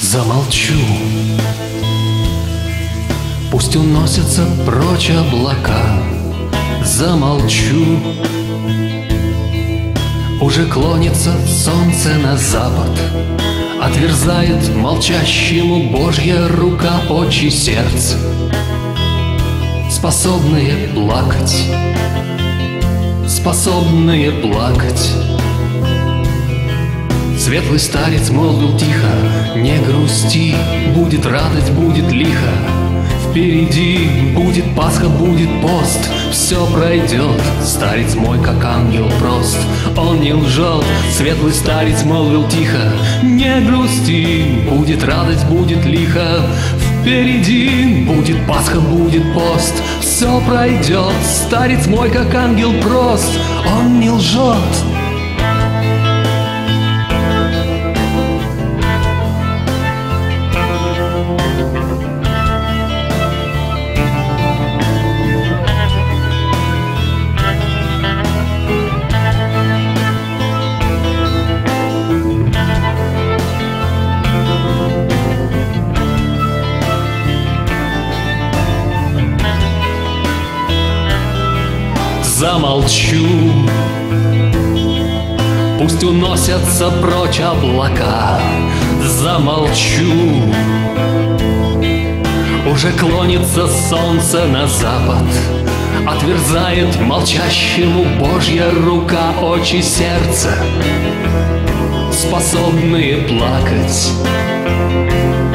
Замолчу. Пусть уносятся прочь облака. Замолчу. Уже клонится солнце на запад Отверзает молчащему Божья рука очи сердца Способные плакать Способные плакать Светлый старец молвил тихо, не грусти, будет радость, будет лихо. Впереди будет Пасха, будет пост, все пройдет. Старец мой, как ангел прост, он не лжет. Светлый старец молвил тихо, не грусти, будет радость, будет лихо. Впереди будет Пасха, будет пост, все пройдет. Старец мой, как ангел прост, он не лжет. Замолчу. Пусть уносятся прочь облака. Замолчу. Уже клонится солнце на запад. Отверзает молчащему Божья рука очи сердца. Способные плакать.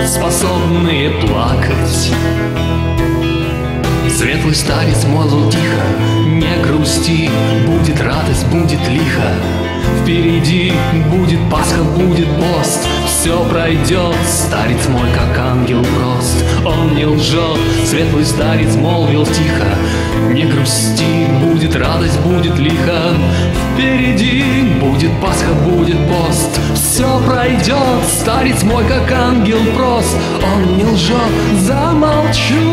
Способные плакать Светлый старец молвил тихо, не грусти, будет радость, будет лихо. Впереди будет Пасха, будет пост, все пройдет. Старец мой, как ангел прост, он не лжет. Светлый старец молвил тихо, не грусти, будет радость, будет лихо. Впереди будет Пасха, будет пост, все пройдет. Старец мой, как ангел прост, он не лжет. Замолчу.